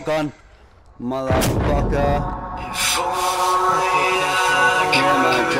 shotgun. Motherfucker. Oh my god, I can't